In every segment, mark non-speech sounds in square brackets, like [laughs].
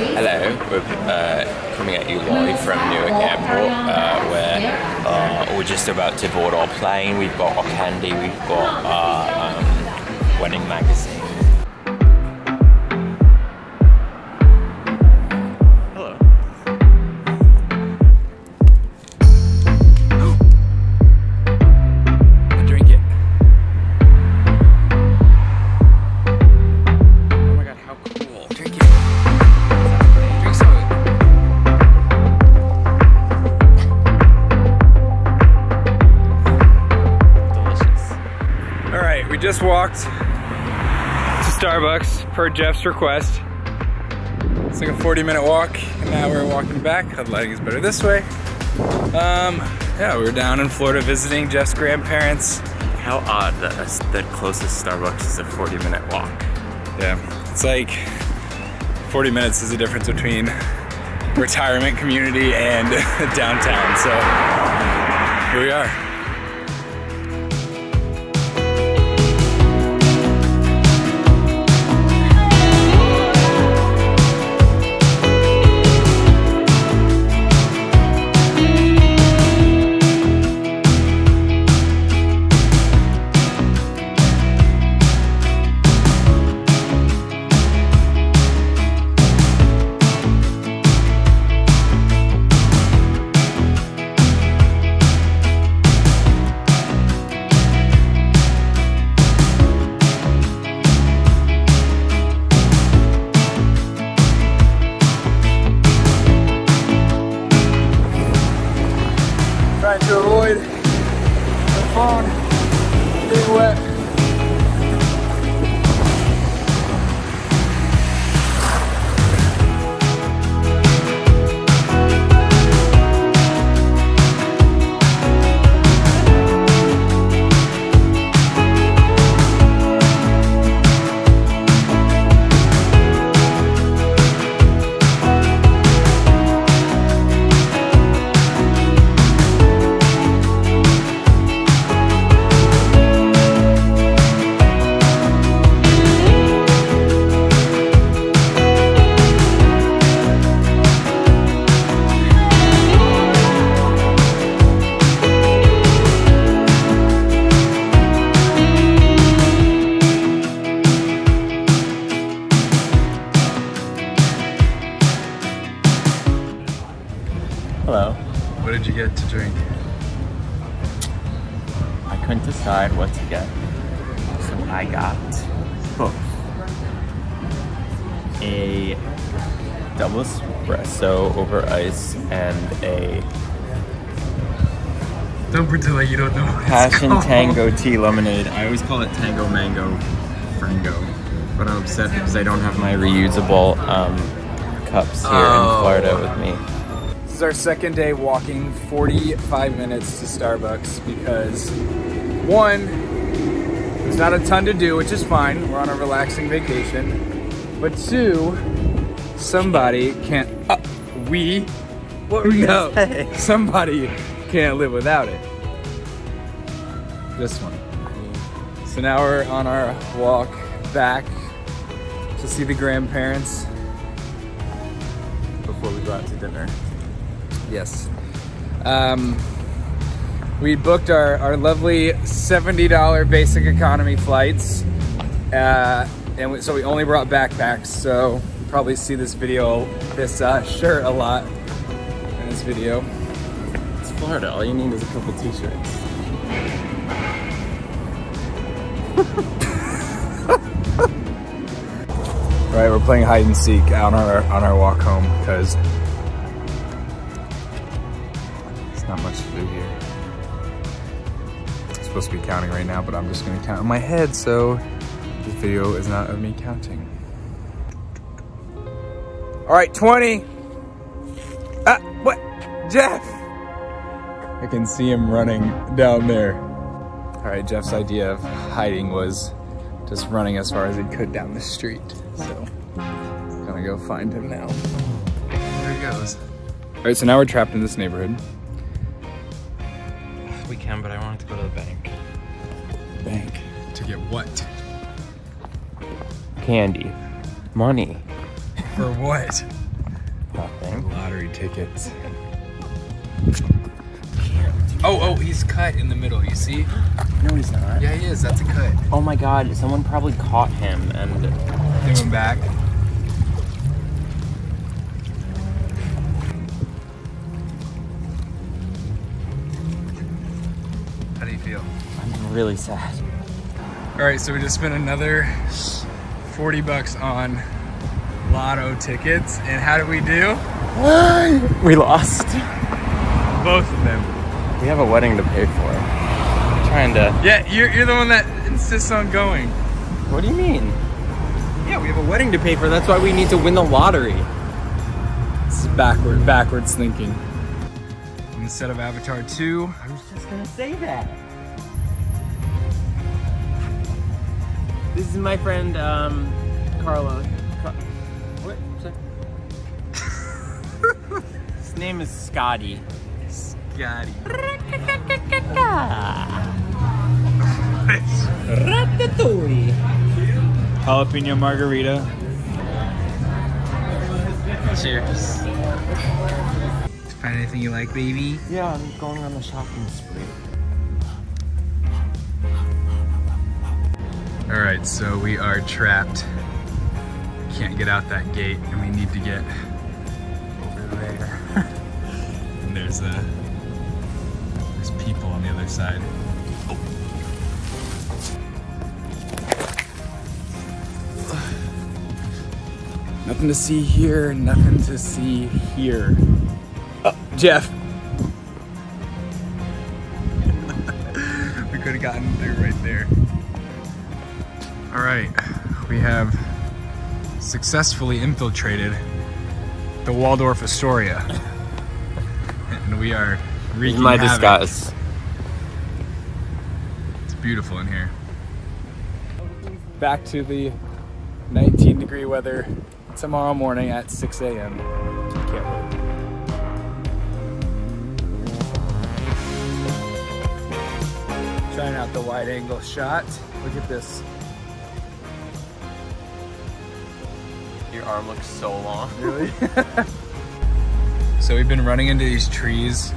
Hello, we're uh, coming at you live from Newark Airport, uh, where uh, we're just about to board our plane. We've got our candy, we've got our um, wedding magazine. All right, we just walked to Starbucks per Jeff's request. It's like a 40 minute walk, and now we're walking back. The lighting is better this way. Um, yeah, we were down in Florida visiting Jeff's grandparents. How odd that the closest Starbucks is a 40 minute walk. Yeah, it's like 40 minutes is the difference between retirement community and [laughs] downtown. So here we are. Decide what to get, so I got both. A double espresso over ice and a Don't pretend like you don't know. what passion called. tango tea lemonade. I always call it tango mango Frango, but I'm upset because I don't have my reusable um, cups here Oh. in Florida with me. This is our second day walking 45 minutes to Starbucks because one, there's not a ton to do, which is fine. We're on a relaxing vacation. But two, somebody can't. Uh, we? What were you No. say? [laughs] Somebody can't live without it. This one. So now we're on our walk back to see the grandparents before we go out to dinner. Yes. Um, we booked our, our lovely $70 basic economy flights. Uh, and we, so we only brought backpacks. So you probably see this video, this uh, shirt a lot in this video. It's Florida. All you need is a couple t-shirts. [laughs] Right, we're playing hide and seek out on our on our walk home because there's not much to do here. I'm supposed to be counting right now, but I'm just gonna count in my head, so this video is not of me counting. All right, 20. Ah, what? Jeff! I can see him running down there. All right, Jeff's idea of hiding was just running as far as he could down the street. So, gonna go find him now. There he goes. All right, so now we're trapped in this neighborhood. We can, but I wanted to go to the. Bank. Get what? Candy. Money. For what? Nothing. Lottery tickets. Oh, oh, he's cut in the middle, you see? No, he's not. Yeah, he is. That's a cut. Oh my god, someone probably caught him and Give him back. How do you feel? I'm really sad. All right, so we just spent another 40 bucks on lotto tickets. And how did we do? We lost. Both of them. We have a wedding to pay for. I'm trying to. Yeah, you're, you're the one that insists on going. What do you mean? Yeah, we have a wedding to pay for. That's why we need to win the lottery. This is backward, backwards thinking. Instead of Avatar 2, I was just gonna say that. Is my friend, um, Carlo. Car- what? [laughs] His name is Scotty. Scotty. Ratatouille. Jalapeno margarita. Cheers. Find anything you like, baby? Yeah, I'm going on the shopping spree. All right, so we are trapped. Can't get out that gate, and we need to get over there. [laughs] and there's uh, there's people on the other side. Nothing to see here, nothing to see here. Oh, Jeff. [laughs] we could have gotten through right there. All right, we have successfully infiltrated the Waldorf Astoria. and we are wreaking My havoc. disguise. It's beautiful in here. Back to the 19 degree weather tomorrow morning at 6 a.m. Trying out the wide angle shot. Look at this. Your arm looks so long. [laughs] Really? [laughs] so we've been running into these trees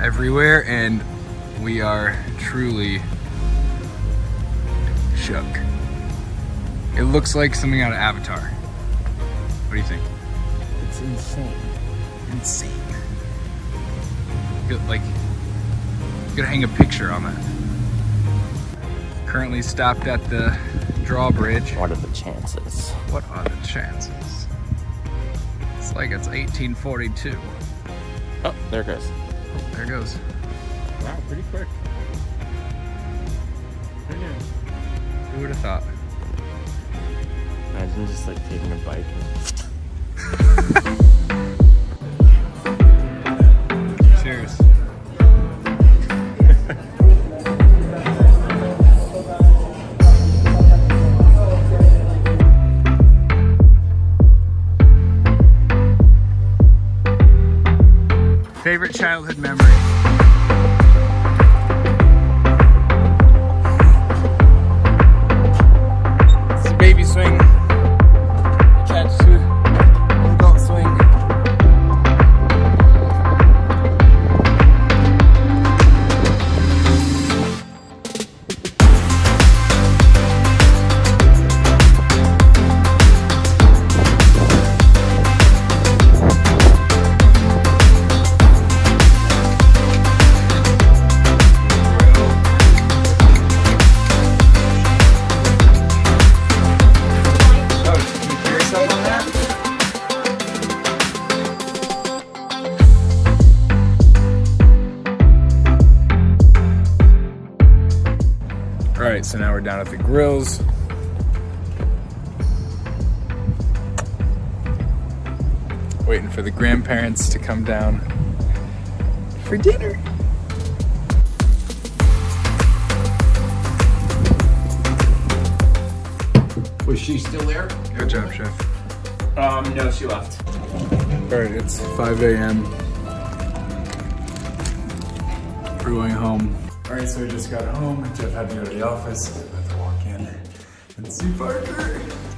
everywhere and we are truly shook. It looks like something out of Avatar. What do you think? It's insane. Insane. Good, like, you gotta hang a picture on that. Currently stopped at the drawbridge. What are the chances? What are the chances? It's like it's 1842. Oh, there it goes. Oh, there it goes. Wow, pretty quick. Who would have thought? Imagine just like taking a bike and [laughs] Favorite childhood memory? So now we're down at the grills. Waiting for the grandparents to come down for dinner. Was she still there? Good job, chef. Um, no, she left. All right, it's 5 a.m. We're going home. All right, so we just got home. Jeff had to go to the office. I'm about to walk in and see Parker.